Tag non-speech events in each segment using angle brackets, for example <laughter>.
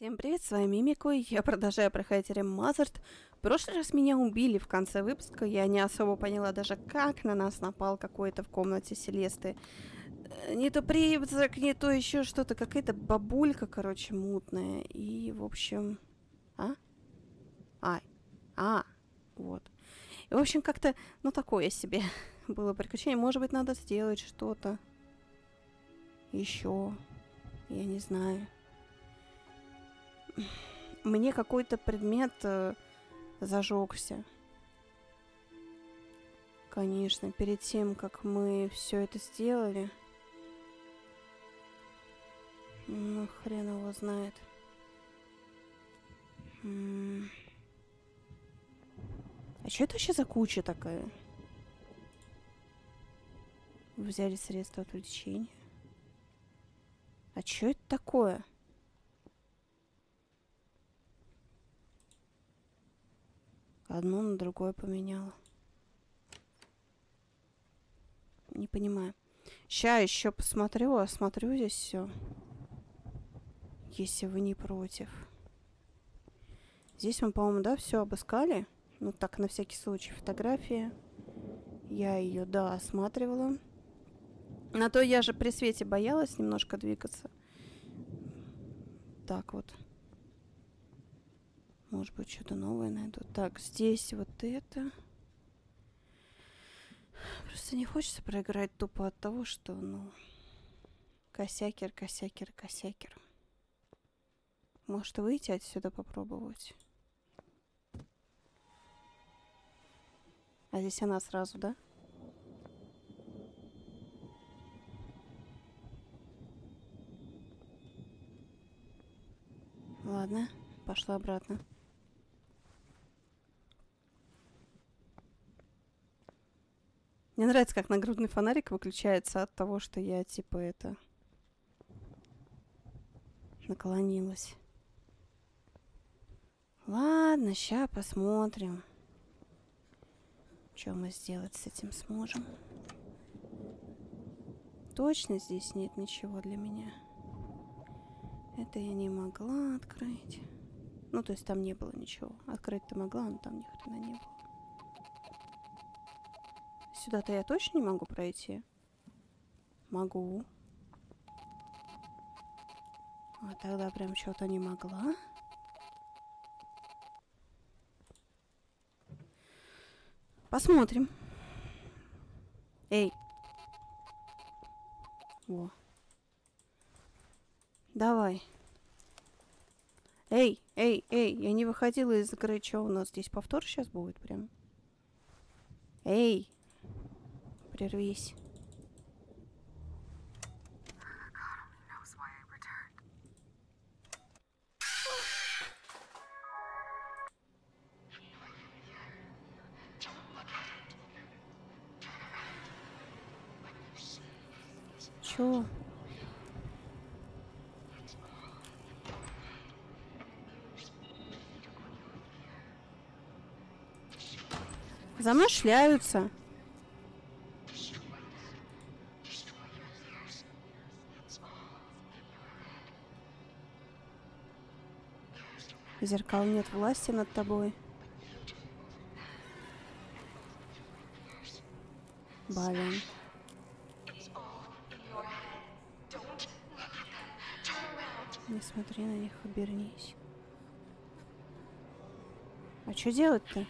Всем привет, с вами Мимикой, я продолжаю проходить ремазерт. В прошлый раз меня убили в конце выпуска, я не особо поняла даже, как на нас напал какой-то в комнате Селесты. Э, не то призрак, не то еще что-то, какая-то бабулька, короче, мутная. И, в общем... А? А, а, вот. И, в общем, как-то, ну, такое себе <laughs> было приключение. Может быть, надо сделать что-то еще. Я не знаю мне какой-то предмет э, зажегся. Конечно, перед тем, как мы все это сделали. Ну, хрен его знает. А что это вообще за куча такая? Взяли средства отвлечения. А что это такое? Одно на другое поменяла. Не понимаю. Сейчас еще посмотрю, осмотрю здесь все. Если вы не против. Здесь мы, по-моему, да, все обыскали. Ну, так, на всякий случай. Фотография. Я ее, да, осматривала. На то я же при свете боялась немножко двигаться. Так вот. Может быть, что-то новое найду. Так, здесь вот это. Просто не хочется проиграть тупо от того, что, ну... Косякер, косякер, косякер. Может, выйти отсюда попробовать? А здесь она сразу, да? Ладно, пошла обратно. Мне нравится, как нагрудный фонарик выключается от того, что я, типа, это... Наклонилась. Ладно, сейчас посмотрим. Что мы сделать с этим сможем. Точно здесь нет ничего для меня. Это я не могла открыть. Ну, то есть там не было ничего. Открыть-то могла, но там ни хрена не было. Сюда-то я точно не могу пройти? Могу. А тогда прям что-то не могла. Посмотрим. Эй. Во. Давай. Эй, эй, эй, я не выходила из игры. Что у нас здесь повтор сейчас будет прям? Эй прервись. Чё? Замышляются. Зеркал нет власти над тобой. Блин. Не смотри на них, обернись. А что делать-то?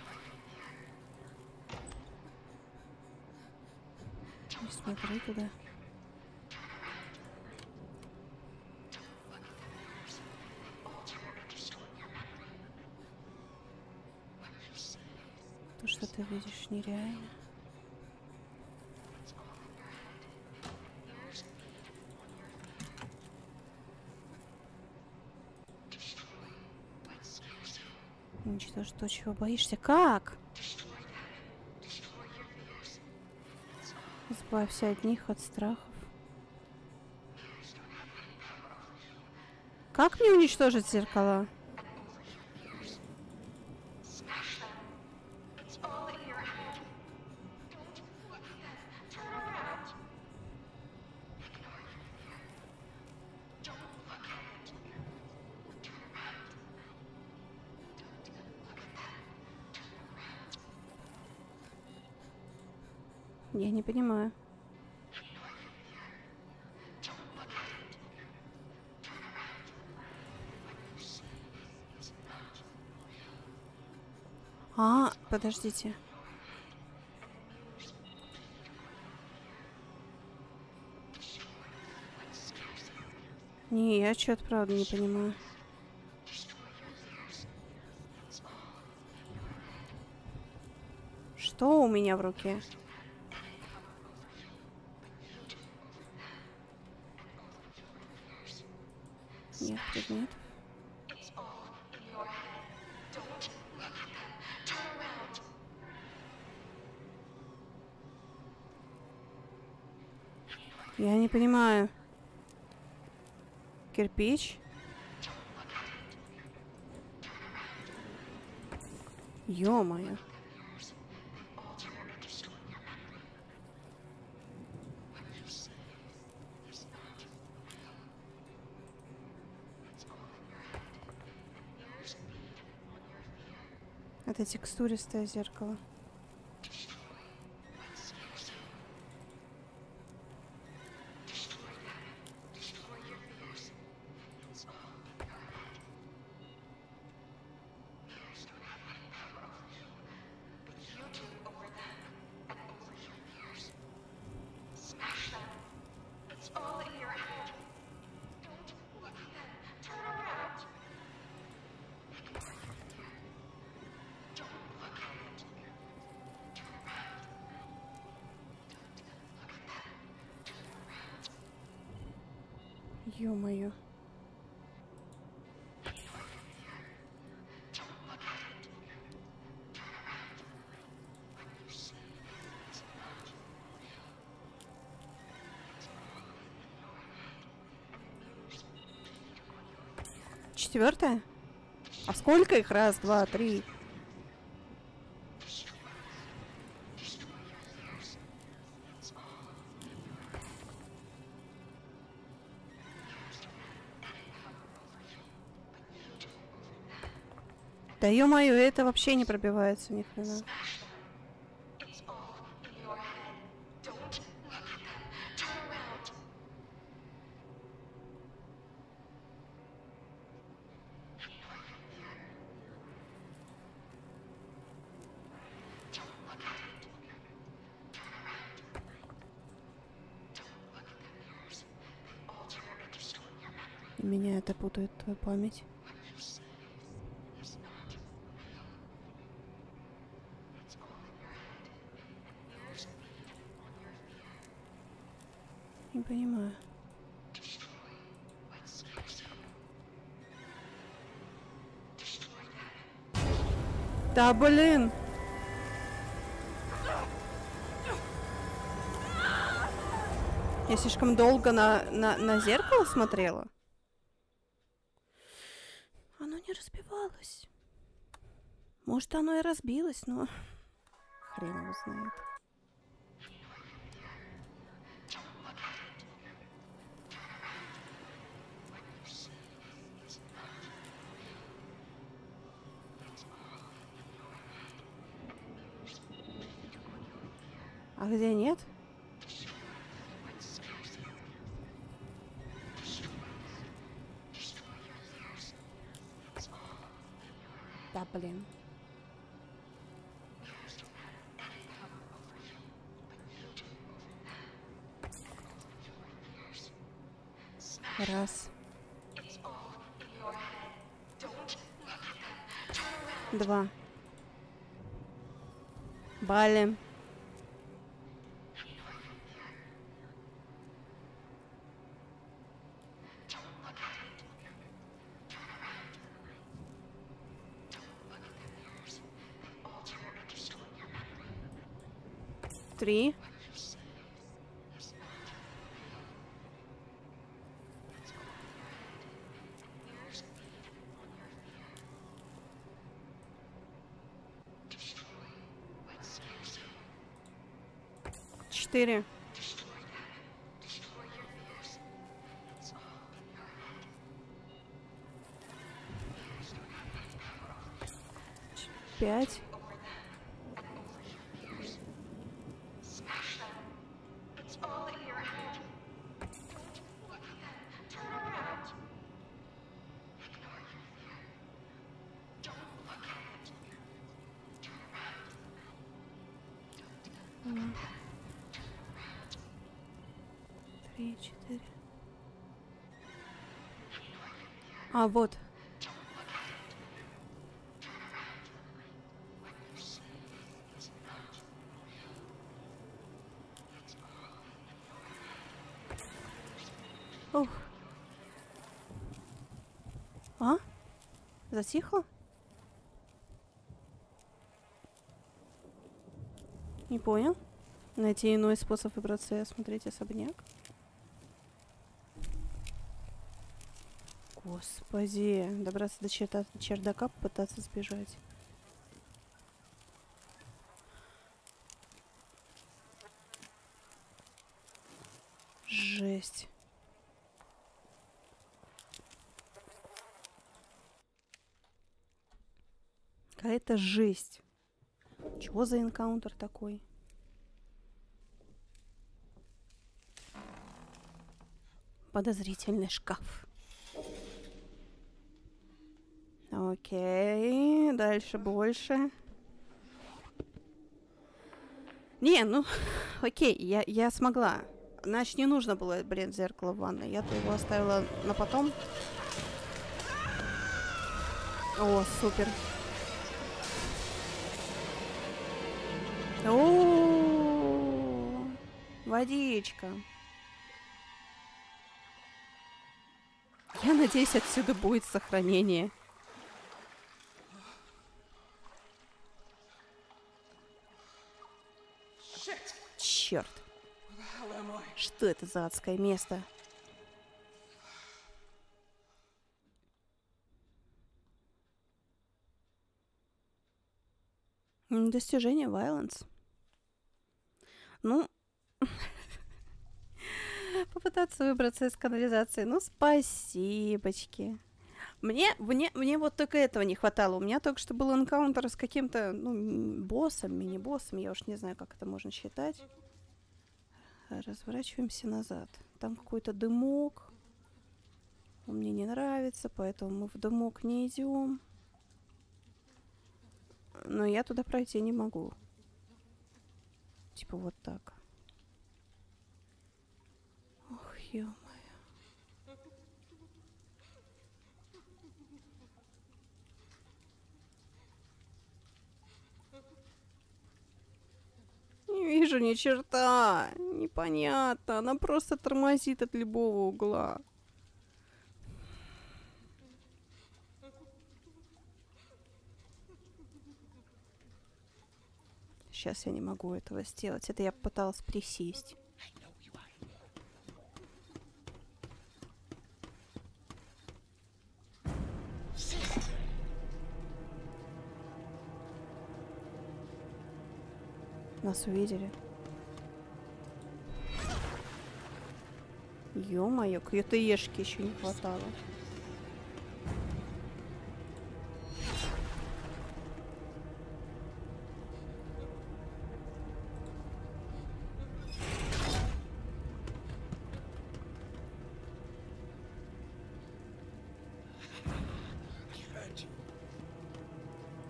Не смотри туда. ты видишь нереально. Уничтожить то, чего боишься. Как? Избавься от них, от страхов. Как мне уничтожить зеркала? Я не понимаю. А, подождите. Не, я что-то правда не понимаю. Что у меня в руке? Я не понимаю. Кирпич? Ё-моё. Это текстуристое зеркало. Ё-моё. Четвертая? А сколько их? Раз, два, три. Ё-моё, это вообще не пробивается ни хрена. Меня это путает твою память. Не понимаю. Да блин! Я слишком долго на, на, на зеркало смотрела. Оно не разбивалось. Может, оно и разбилось, но <laughs> хрен его знает. А где нет? Да, блин. Раз. Два. Балем. Три. Четыре. Пять. Затихло? Не понял. Найти иной способ выбраться и осмотреть особняк. Господи, добраться до черта чердака, попытаться сбежать. Жесть. Какая-то жесть. Чего за энкаунтер такой? Подозрительный шкаф. Окей, дальше больше. Не, ну, <laughs> окей, я, я смогла. Значит, не нужно было, блин, зеркало в ванной. Я-то его оставила на потом. О, супер. О, водичка. Я надеюсь, отсюда будет сохранение. Черт. Что это за адское место? Достижение Violence. Ну, <laughs> попытаться выбраться из канализации. Ну, спасибочки. Мне, мне, мне вот только этого не хватало. У меня только что был энкаунтер с каким-то, ну, боссом, мини-боссом. Я уж не знаю, как это можно считать. Разворачиваемся назад. Там какой-то дымок. Он мне не нравится, поэтому мы в дымок не идем. Но я туда пройти не могу. Типа вот так. Ох, ё Не вижу ни черта. Непонятно. Она просто тормозит от любого угла. Сейчас я не могу этого сделать. Это я пыталась присесть. Нас увидели. Ё-моё, КТЕшки еще не хватало.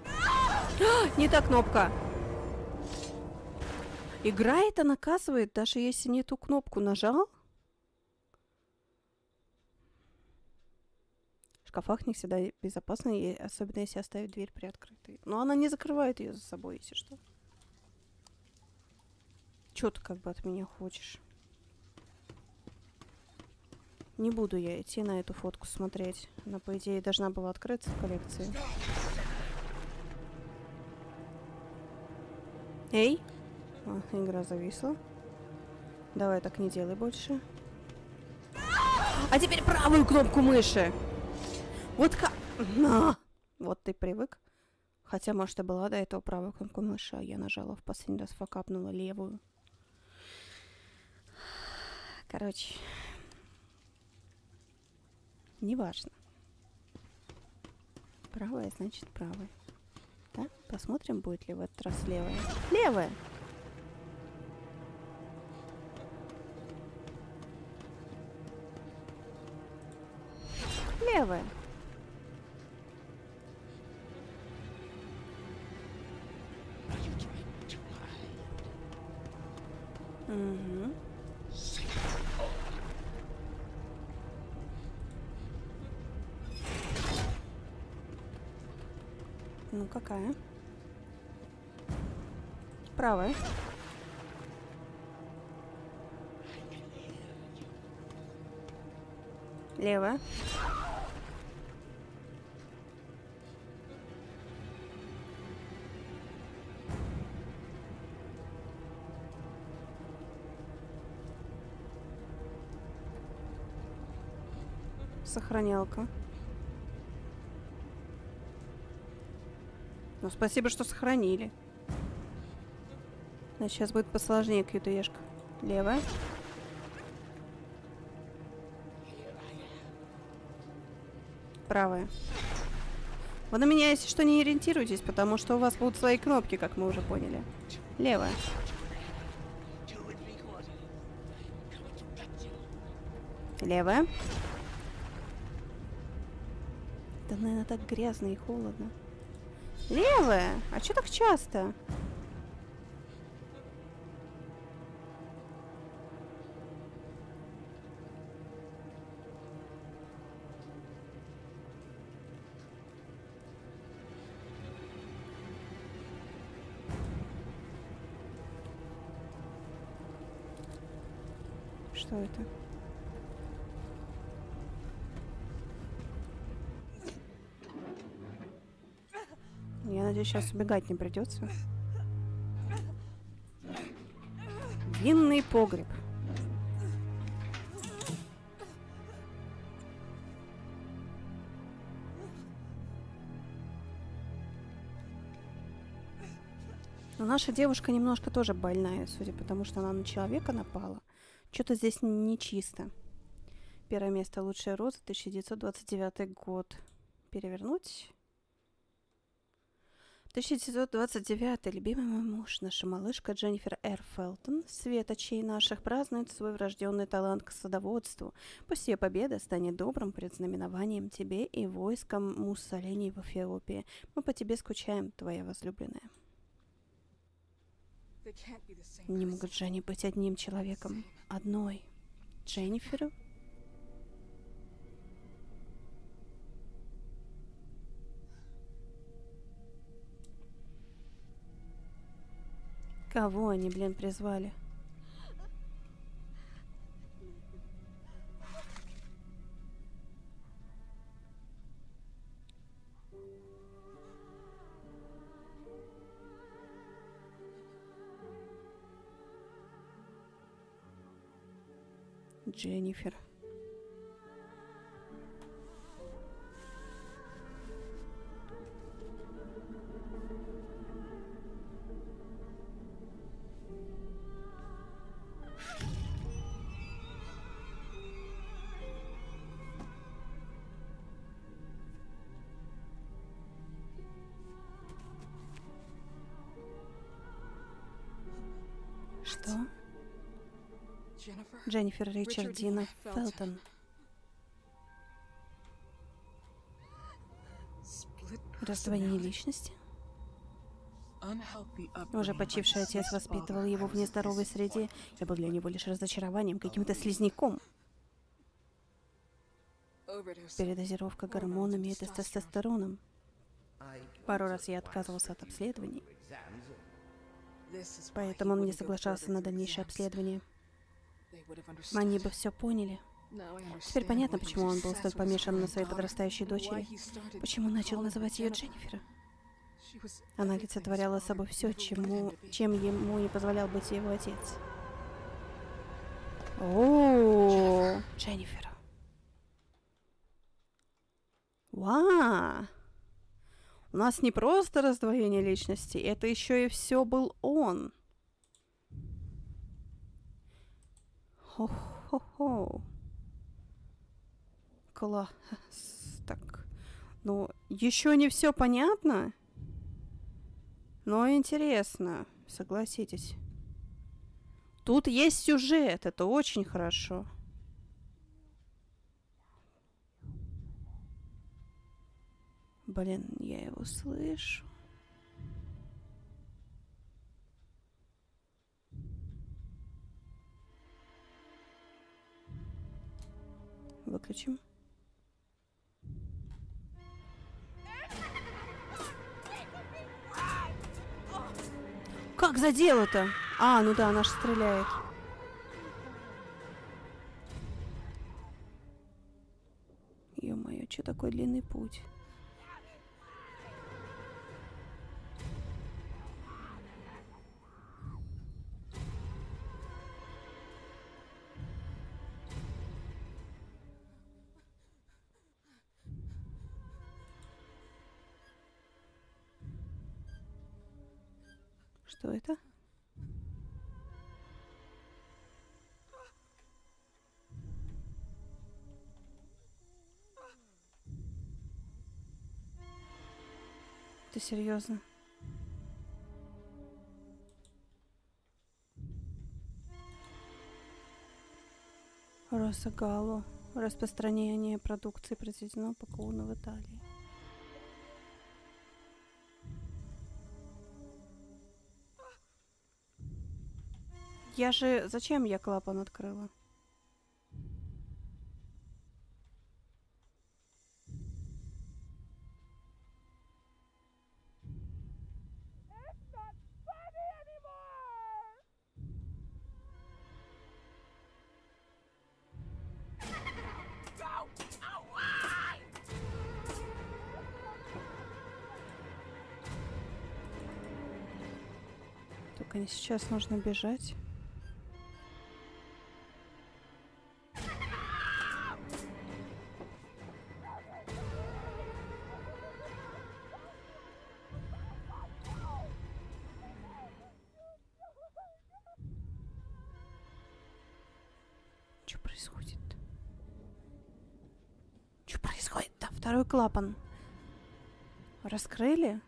<gasps> Не та кнопка. Игра это наказывает, даже если не ту кнопку нажал. В шкафах не всегда безопасно, особенно если оставить дверь приоткрытой. Но она не закрывает ее за собой, если что. Чё ты как бы от меня хочешь? Не буду я идти на эту фотку смотреть. Она, по идее, должна была открыться в коллекции. Эй! А, игра зависла. Давай так не делай больше. А теперь правую кнопку мыши! Вот как... На! Вот ты привык. Хотя, может, и была до этого правая кнопка мыши, а я нажала в последний раз, факапнула левую. Короче. Неважно. Правая, значит, правая. Да? Посмотрим, будет ли в этот раз левая. Левая! Левая. Угу. Ну, какая? Правая. Левая. Сохранялка. Ну, спасибо, что сохранили. Значит, сейчас будет посложнее QTE-шка. Левая. Правая. Вы на меня, если что, не ориентируйтесь, потому что у вас будут свои кнопки, как мы уже поняли. Левая. Левая. Да, наверное, так грязно и холодно. Левая? А что так часто? Что это? Надеюсь, сейчас убегать не придется. Винный погреб. Но наша девушка немножко тоже больная, судя по тому, что она на человека напала. Что-то здесь нечисто. Первое место «Лучшая роза», 1929 год. Перевернуть. 1929 любимый мой муж, наша малышка Дженнифер Эр Фелтон, светочей наших, празднует свой врожденный талант к садоводству. Пусть ее победа станет добрым предзнаменованием тебе и войском Муссолини в Эфиопии. Мы по тебе скучаем, твоя возлюбленная. Не могут же они быть одним человеком, одной. Дженниферу? Кого они, блин, призвали? Дженнифер. Что? Дженнифер Ричард Дина Фелтон. Раздвоение личности? Уже почивший отец воспитывал его в нездоровой среде. Я был для него лишь разочарованием, каким-то слизняком. Передозировка гормонами и тестостероном. Пару раз я отказывался от обследований. Поэтому он не соглашался на дальнейшее обследование. Они бы все поняли. Теперь понятно, почему он был столь помешан на своей подрастающей дочери. Почему начал называть ее Дженнифер. Она олицетворяла собой все, чему, чем ему не позволял быть его отец. О, Дженнифер. Вау! У нас не просто раздвоение личности, это еще и все был он. Хо-хо-хо. Класс. Так. Ну, еще не все понятно. Но интересно, согласитесь. Тут есть сюжет, это очень хорошо. Блин, я его слышу. Выключим. Как задело-то? А, ну да, она же стреляет. Ё-моё, чё такой длинный путь? Серьезно? Росагало. Распространение продукции произведено по клоуну в Италии. Я же... Зачем я клапан открыла? Не сейчас нужно бежать. Что происходит? Что происходит-то? Второй клапан. Раскрыли?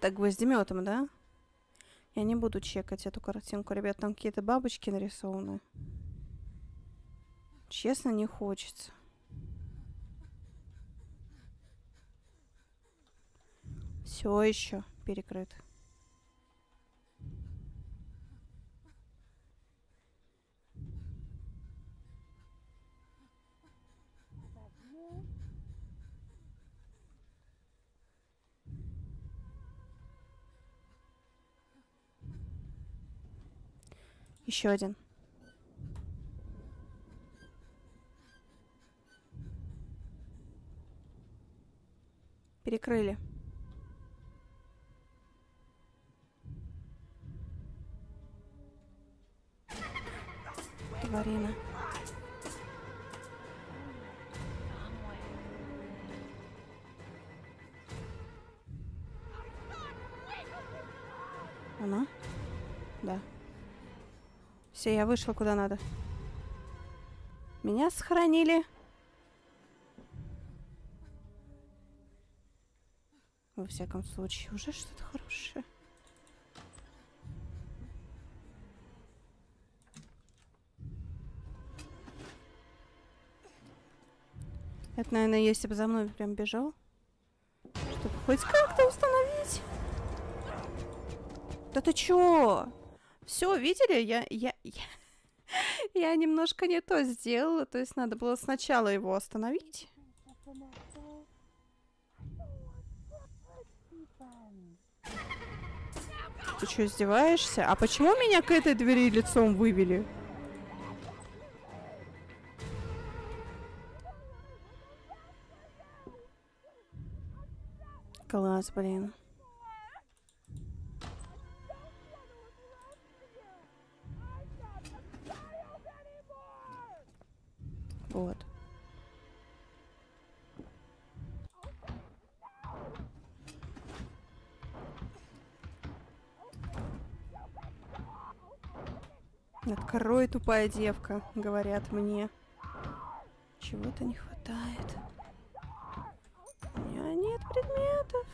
Так гвоздеметом, да? Я не буду чекать эту картинку, ребят, там какие-то бабочки нарисованы. Честно, не хочется. Все еще перекрыт. Еще один. Перекрыли. Тварина. Она? Да. Все, я вышла куда надо. Меня сохранили. Во всяком случае, уже что-то хорошее. Это, наверное, если бы за мной прям бежал. Чтобы хоть как-то установить. Да ты чё? Все, видели? Я, я, <laughs> я, немножко не то сделала. То есть надо было сначала его остановить. Ты что, издеваешься? А почему меня к этой двери лицом вывели? Класс, блин. Открой, тупая девка, говорят мне. Чего-то не хватает. У меня нет предметов.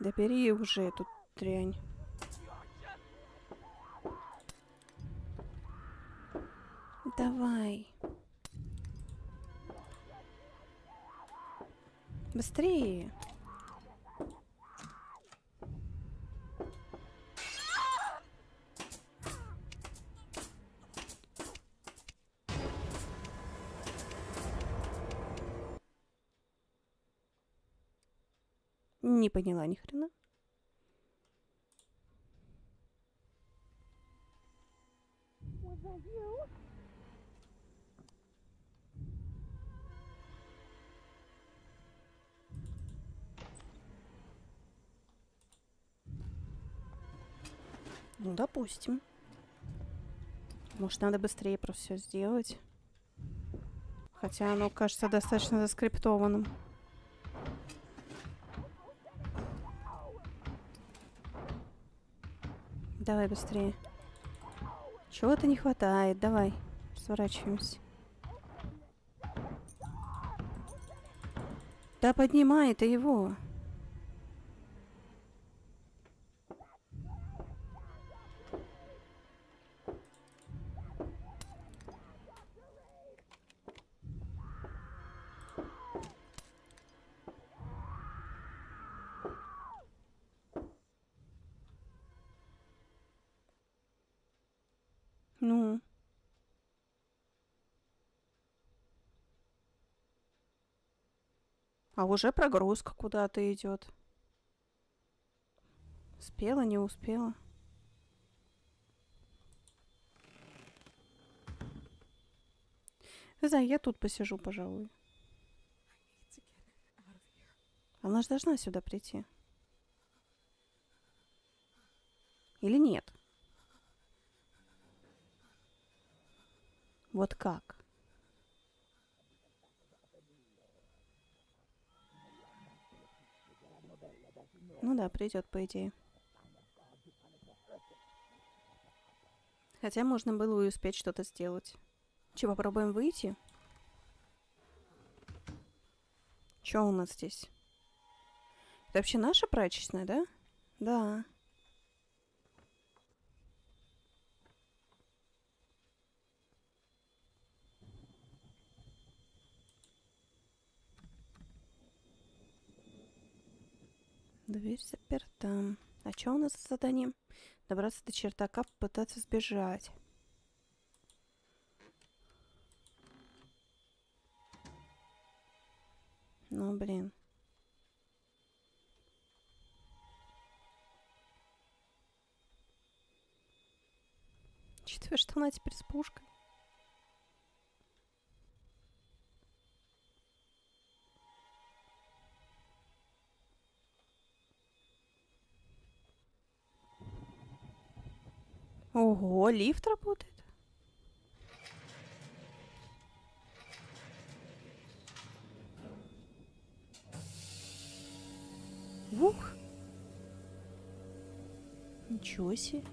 Да бери уже эту дрянь. Давай. Не поняла ни хрена. Ну, допустим. Может, надо быстрее просто все сделать. Хотя оно кажется достаточно заскриптованным. Давай быстрее. Чего-то не хватает. Давай. Сворачиваемся. Да поднимай ты его. Ну. А уже прогрузка куда-то идет. Успела, не успела. Не знаю, я тут посижу, пожалуй. Она же должна сюда прийти. Или нет? Вот как? Ну да, придет, по идее. Хотя можно было и успеть что-то сделать. Че, попробуем выйти? Че у нас здесь? Это вообще наша прачечная, да? Да. Дверь заперта. А что у нас за задание? Добраться до чертака, попытаться сбежать. Ну, блин. Учитывая, что она теперь с пушкой. Ого, лифт работает. Ух. Ничего себе.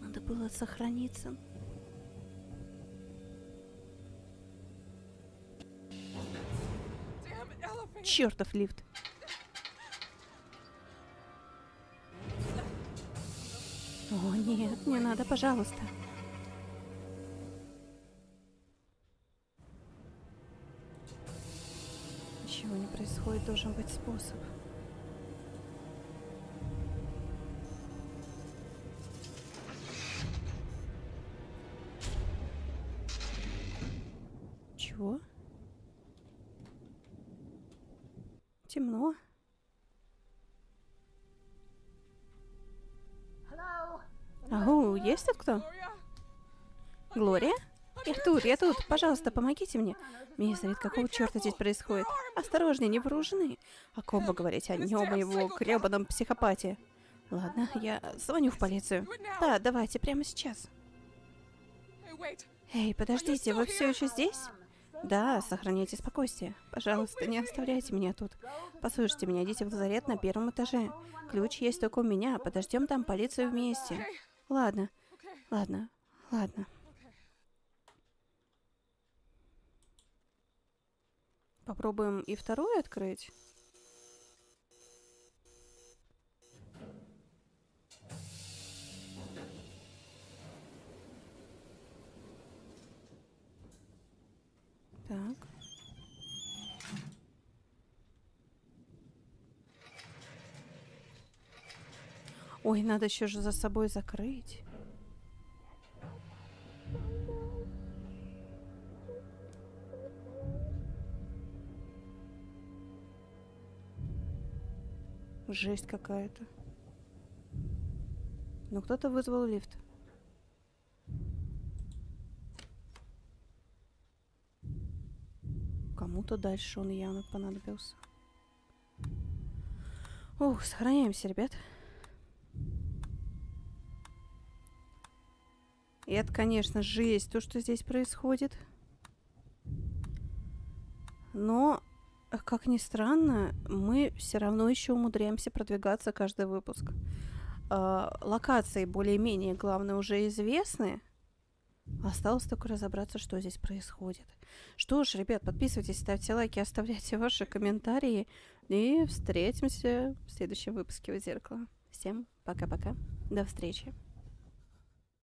Надо было сохраниться. Чертов лифт. Пожалуйста. Ничего не происходит, должен быть способ. Глория? Я тут, я тут. Пожалуйста, помогите мне. Мистерит, какого черта здесь происходит? Осторожнее, не вооружены. О ком вы говорите? О нем и его гребаном психопате. Ладно, я звоню в полицию. Да, давайте, прямо сейчас. Эй, подождите, вы все еще здесь? Да, сохраняйте спокойствие. Пожалуйста, не оставляйте меня тут. Послушайте меня, идите в лазарет на первом этаже. Ключ есть только у меня. Подождем там полицию вместе. Ладно, ладно, ладно. Попробуем и вторую открыть. Так. Ой, надо еще же за собой закрыть. Жесть какая-то. Ну, кто-то вызвал лифт. Кому-то дальше он явно понадобился. Ух, сохраняемся, ребят. И это, конечно, жесть, то, что здесь происходит. Но, как ни странно, мы все равно еще умудряемся продвигаться каждый выпуск. Э, локации более-менее, главное, уже известны. Осталось только разобраться, что здесь происходит. Что ж, ребят, подписывайтесь, ставьте лайки, оставляйте <laughs> ваши комментарии. И встретимся в следующем выпуске зеркала. Всем пока-пока. До встречи.